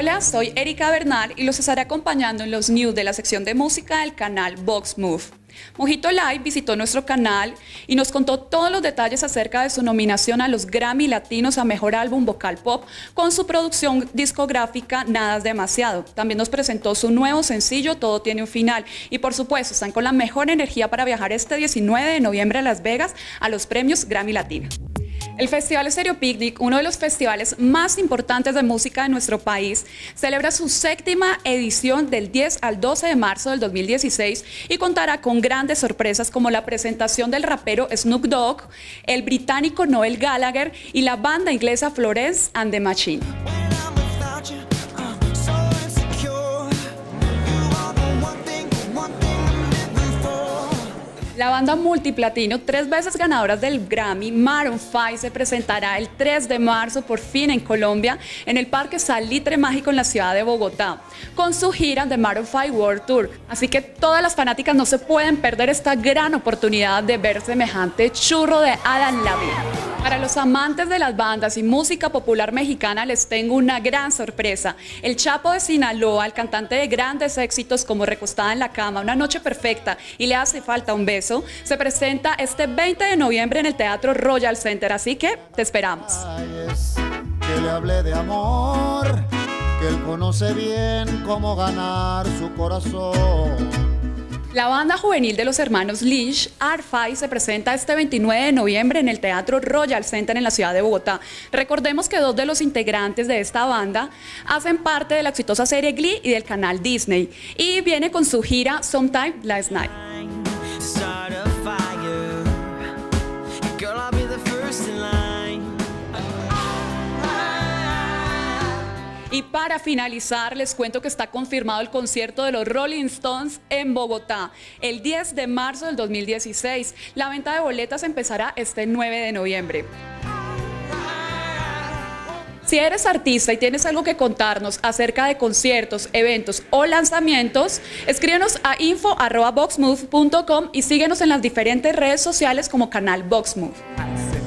Hola, soy Erika Bernal y los estaré acompañando en los news de la sección de música del canal Vox Move. Mojito Live visitó nuestro canal y nos contó todos los detalles acerca de su nominación a los Grammy Latinos a Mejor Álbum Vocal Pop con su producción discográfica Nada Demasiado. También nos presentó su nuevo sencillo Todo tiene un final y por supuesto están con la mejor energía para viajar este 19 de noviembre a Las Vegas a los premios Grammy Latino. El Festival Stereo Picnic, uno de los festivales más importantes de música de nuestro país, celebra su séptima edición del 10 al 12 de marzo del 2016 y contará con grandes sorpresas como la presentación del rapero Snoop Dogg, el británico Noel Gallagher y la banda inglesa Florence and the Machine. La banda multiplatino, tres veces ganadoras del Grammy, Maroon 5, se presentará el 3 de marzo por fin en Colombia, en el Parque Salitre Mágico en la ciudad de Bogotá, con su gira de Maroon 5 World Tour. Así que todas las fanáticas no se pueden perder esta gran oportunidad de ver semejante churro de Adam Levine. Para los amantes de las bandas y música popular mexicana les tengo una gran sorpresa. El Chapo de Sinaloa, el cantante de grandes éxitos como Recostada en la cama, Una noche perfecta y Le hace falta un beso, se presenta este 20 de noviembre en el Teatro Royal Center, así que te esperamos. Que le hablé de amor, que él conoce bien cómo ganar su corazón. La banda juvenil de los hermanos Lynch, Art se presenta este 29 de noviembre en el Teatro Royal Center en la ciudad de Bogotá. Recordemos que dos de los integrantes de esta banda hacen parte de la exitosa serie Glee y del canal Disney y viene con su gira Sometime Last Night. Y para finalizar, les cuento que está confirmado el concierto de los Rolling Stones en Bogotá el 10 de marzo del 2016. La venta de boletas empezará este 9 de noviembre. Si eres artista y tienes algo que contarnos acerca de conciertos, eventos o lanzamientos, escríbenos a info.boxmove.com y síguenos en las diferentes redes sociales como canal Boxmove.